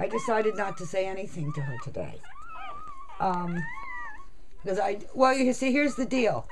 I decided not to say anything to her today. Um, because I, well, you see, here's the deal.